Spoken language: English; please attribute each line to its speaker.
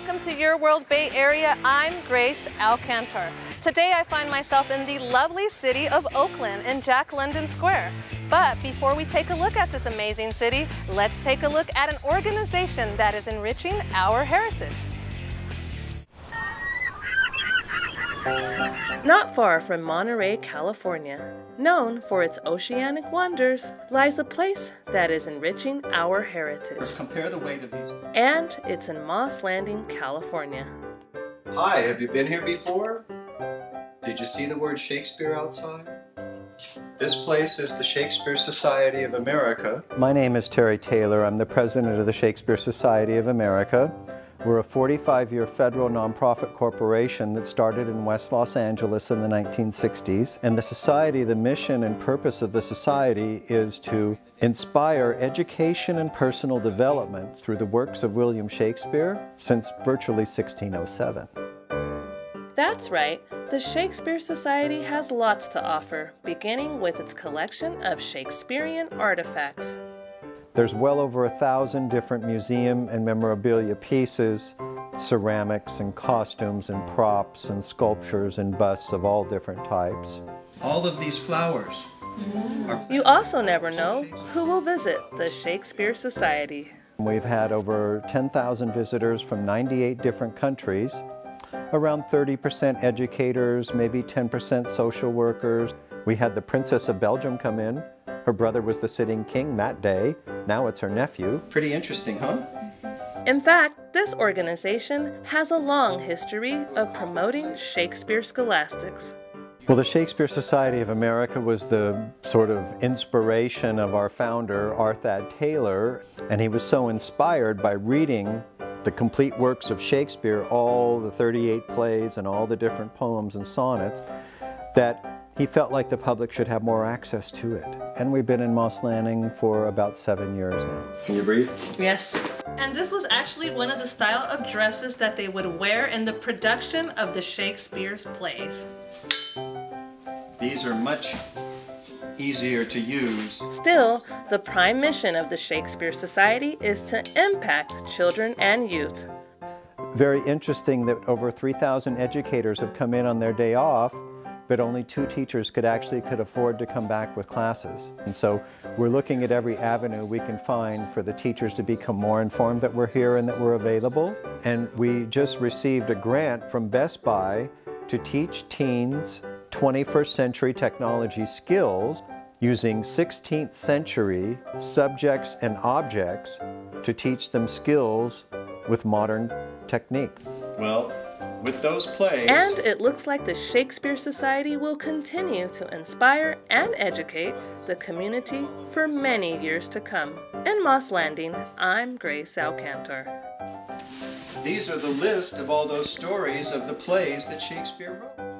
Speaker 1: welcome to Your World Bay Area. I'm Grace Alcantar. Today I find myself in the lovely city of Oakland in Jack London Square. But before we take a look at this amazing city, let's take a look at an organization that is enriching our heritage. Not far from Monterey, California, known for its oceanic wonders, lies a place that is enriching our heritage.
Speaker 2: Compare the weight of these.
Speaker 1: And it's in Moss Landing, California.
Speaker 2: Hi, have you been here before? Did you see the word Shakespeare outside? This place is the Shakespeare Society of America.
Speaker 3: My name is Terry Taylor. I'm the president of the Shakespeare Society of America. We're a 45-year federal nonprofit corporation that started in West Los Angeles in the 1960s. And the society, the mission and purpose of the society is to inspire education and personal development through the works of William Shakespeare since virtually 1607.
Speaker 1: That's right. The Shakespeare Society has lots to offer, beginning with its collection of Shakespearean artifacts.
Speaker 3: There's well over a thousand different museum and memorabilia pieces, ceramics and costumes and props and sculptures and busts of all different types.
Speaker 2: All of these flowers.
Speaker 1: You also never know who will visit the Shakespeare Society.
Speaker 3: We've had over 10,000 visitors from 98 different countries, around 30% educators, maybe 10% social workers. We had the Princess of Belgium come in. Her brother was the sitting king that day. Now it's her nephew.
Speaker 2: Pretty interesting, huh?
Speaker 1: In fact, this organization has a long history of promoting Shakespeare scholastics.
Speaker 3: Well, the Shakespeare Society of America was the sort of inspiration of our founder, R. Thad Taylor, and he was so inspired by reading the complete works of Shakespeare, all the 38 plays and all the different poems and sonnets, that he felt like the public should have more access to it. And we've been in Moss Landing for about seven years now.
Speaker 2: Can you breathe?
Speaker 1: Yes. And this was actually one of the style of dresses that they would wear in the production of the Shakespeare's plays.
Speaker 2: These are much easier to use.
Speaker 1: Still, the prime mission of the Shakespeare Society is to impact children and youth.
Speaker 3: Very interesting that over 3,000 educators have come in on their day off but only two teachers could actually could afford to come back with classes. And so we're looking at every avenue we can find for the teachers to become more informed that we're here and that we're available. And we just received a grant from Best Buy to teach teens 21st century technology skills using 16th century subjects and objects to teach them skills with modern technique.
Speaker 2: Well, with those plays.
Speaker 1: And it looks like the Shakespeare Society will continue to inspire and educate the community for many years to come. In Moss Landing, I'm Grace Alcantar.
Speaker 2: These are the list of all those stories of the plays that Shakespeare wrote.